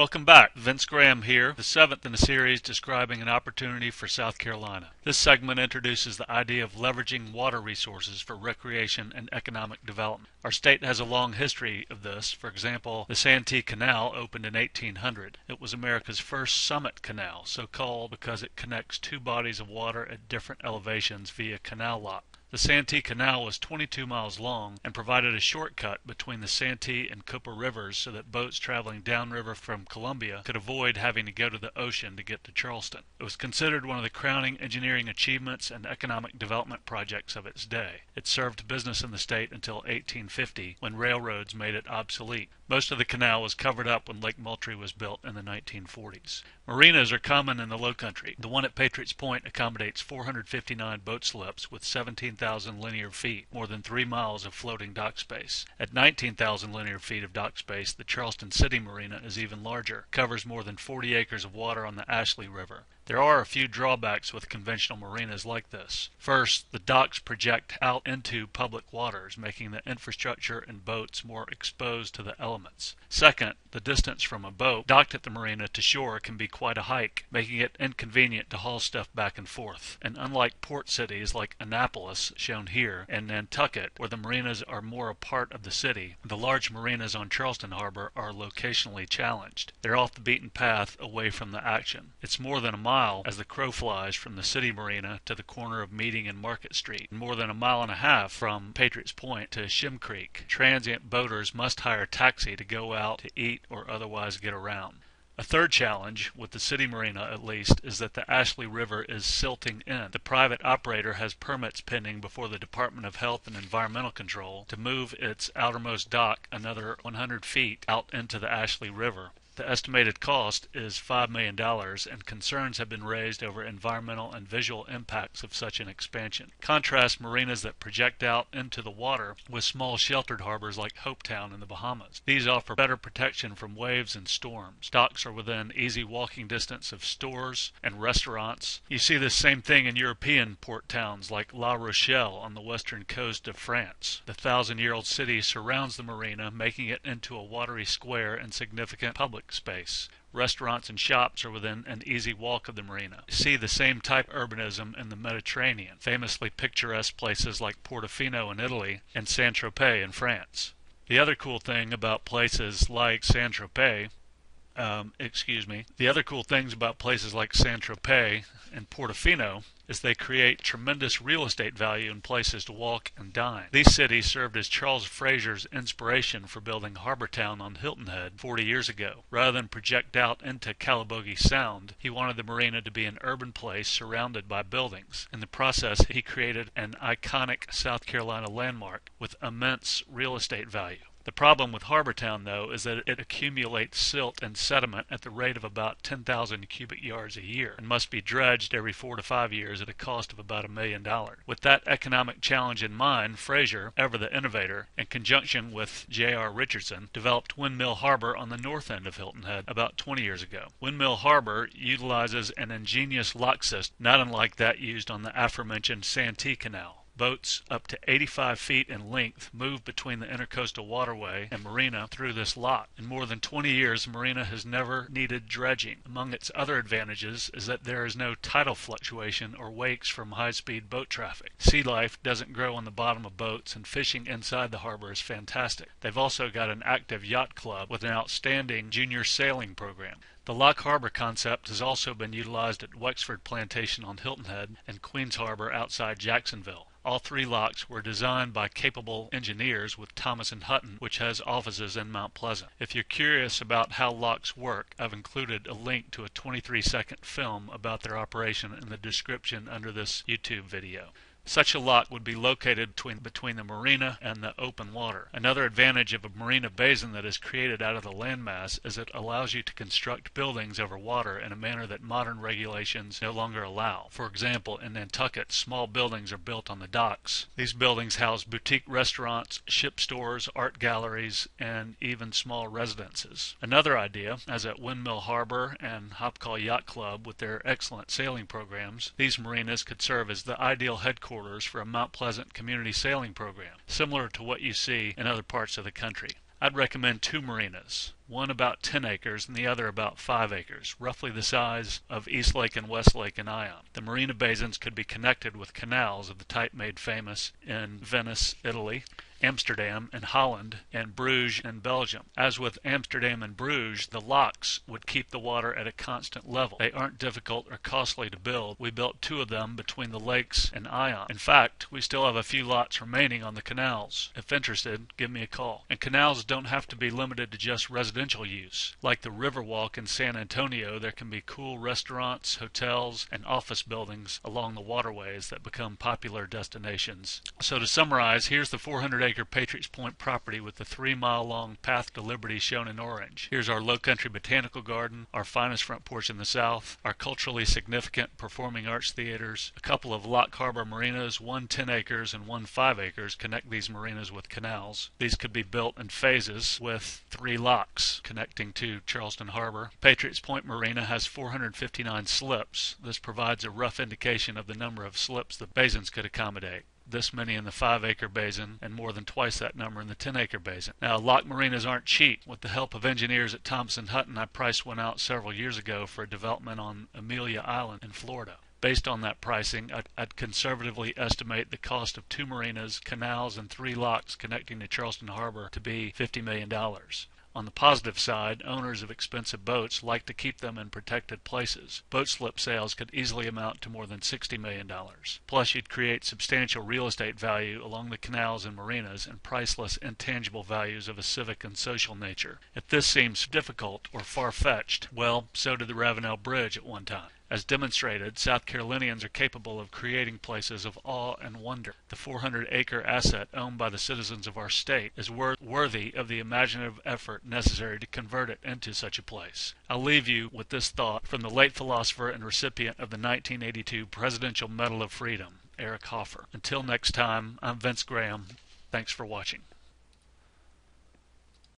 Welcome back. Vince Graham here, the seventh in a series describing an opportunity for South Carolina. This segment introduces the idea of leveraging water resources for recreation and economic development. Our state has a long history of this. For example, the Santee Canal opened in 1800. It was America's first summit canal, so called because it connects two bodies of water at different elevations via canal lock. The Santee Canal was 22 miles long and provided a shortcut between the Santee and Cooper rivers so that boats traveling downriver from Columbia could avoid having to go to the ocean to get to Charleston. It was considered one of the crowning engineering achievements and economic development projects of its day. It served business in the state until 1850 when railroads made it obsolete. Most of the canal was covered up when Lake Moultrie was built in the 1940s. Marinas are common in the low country. The one at Patriots Point accommodates 459 boat slips with 17,000 linear feet, more than three miles of floating dock space. At 19,000 linear feet of dock space, the Charleston City Marina is even larger, covers more than 40 acres of water on the Ashley River. There are a few drawbacks with conventional marinas like this. First, the docks project out into public waters, making the infrastructure and boats more exposed to the elements. Second, the distance from a boat docked at the marina to shore can be quite a hike, making it inconvenient to haul stuff back and forth. And unlike port cities like Annapolis, shown here, and Nantucket, where the marinas are more a part of the city, the large marinas on Charleston Harbor are locationally challenged. They're off the beaten path away from the action. It's more than a mile mile as the crow flies from the city marina to the corner of Meeting and Market Street, more than a mile and a half from Patriots Point to Shem Creek. Transient boaters must hire a taxi to go out to eat or otherwise get around. A third challenge, with the city marina at least, is that the Ashley River is silting in. The private operator has permits pending before the Department of Health and Environmental Control to move its outermost dock another 100 feet out into the Ashley River. The estimated cost is $5 million, and concerns have been raised over environmental and visual impacts of such an expansion. Contrast marinas that project out into the water with small sheltered harbors like Hopetown in the Bahamas. These offer better protection from waves and storms. Docks are within easy walking distance of stores and restaurants. You see this same thing in European port towns like La Rochelle on the western coast of France. The thousand year old city surrounds the marina, making it into a watery square and significant public space. Restaurants and shops are within an easy walk of the marina. See the same type of urbanism in the Mediterranean, famously picturesque places like Portofino in Italy and Saint-Tropez in France. The other cool thing about places like Saint-Tropez um, excuse me. The other cool things about places like Saint-Tropez and Portofino is they create tremendous real estate value in places to walk and dine. These cities served as Charles Fraser's inspiration for building Harbor Town on Hilton Head 40 years ago. Rather than project out into Calibogue Sound, he wanted the marina to be an urban place surrounded by buildings. In the process, he created an iconic South Carolina landmark with immense real estate value. The problem with Harbor Town, though, is that it accumulates silt and sediment at the rate of about 10,000 cubic yards a year and must be dredged every four to five years at a cost of about a million dollars. With that economic challenge in mind, Fraser, ever the innovator, in conjunction with J.R. Richardson, developed Windmill Harbor on the north end of Hilton Head about 20 years ago. Windmill Harbor utilizes an ingenious lock system not unlike that used on the aforementioned Santee Canal. Boats up to 85 feet in length move between the Intercoastal Waterway and Marina through this lock. In more than 20 years, Marina has never needed dredging. Among its other advantages is that there is no tidal fluctuation or wakes from high-speed boat traffic. Sea life doesn't grow on the bottom of boats, and fishing inside the harbor is fantastic. They've also got an active yacht club with an outstanding junior sailing program. The Lock Harbor concept has also been utilized at Wexford Plantation on Hilton Head and Queens Harbor outside Jacksonville. All three locks were designed by capable engineers with Thomas and Hutton, which has offices in Mount Pleasant. If you're curious about how locks work, I've included a link to a 23 second film about their operation in the description under this YouTube video. Such a lock would be located between, between the marina and the open water. Another advantage of a marina basin that is created out of the landmass is it allows you to construct buildings over water in a manner that modern regulations no longer allow. For example, in Nantucket, small buildings are built on the docks. These buildings house boutique restaurants, ship stores, art galleries, and even small residences. Another idea, as at Windmill Harbor and Hobcaw Yacht Club with their excellent sailing programs, these marinas could serve as the ideal headquarters headquarters for a Mount Pleasant community sailing program, similar to what you see in other parts of the country. I'd recommend two marinas one about 10 acres and the other about 5 acres, roughly the size of East Lake and West Lake in I'On. The marina basins could be connected with canals of the type made famous in Venice, Italy, Amsterdam and Holland, and Bruges and Belgium. As with Amsterdam and Bruges, the locks would keep the water at a constant level. They aren't difficult or costly to build. We built two of them between the lakes and I'On. In fact, we still have a few lots remaining on the canals. If interested, give me a call. And canals don't have to be limited to just residential use. Like the Riverwalk in San Antonio, there can be cool restaurants, hotels, and office buildings along the waterways that become popular destinations. So to summarize, here's the 400 acre Patriots Point property with the three mile long path to Liberty shown in orange. Here's our low country botanical garden, our finest front porch in the south, our culturally significant performing arts theaters, a couple of Lock Harbor marinas, one 10 acres and one 5 acres connect these marinas with canals. These could be built in phases with three locks connecting to Charleston Harbor. Patriots Point Marina has 459 slips. This provides a rough indication of the number of slips the basins could accommodate this many in the 5 acre basin and more than twice that number in the 10 acre basin. Now, lock marinas aren't cheap. With the help of engineers at Thompson Hutton, I priced one out several years ago for a development on Amelia Island in Florida. Based on that pricing, I'd, I'd, conservatively estimate the cost of two marinas, canals, and three locks connecting to Charleston Harbor to be $50 million. On the positive side, owners of expensive boats like to keep them in protected places. Boat slip sales could easily amount to more than $60 million. Plus, you'd create substantial real estate value along the canals and marinas and priceless intangible values of a civic and social nature. If this seems difficult or far fetched, well, so did the Ravenel Bridge at one time. As demonstrated, South Carolinians are capable of creating places of awe and wonder. The 400 acre asset owned by the citizens of our state is wor- worthy of the imaginative effort necessary to convert it into such a place. I'll leave you with this thought from the late philosopher and recipient of the 1982 Presidential Medal of Freedom, Eric Hoffer. Until next time, I'm Vince Graham. Thanks for watching.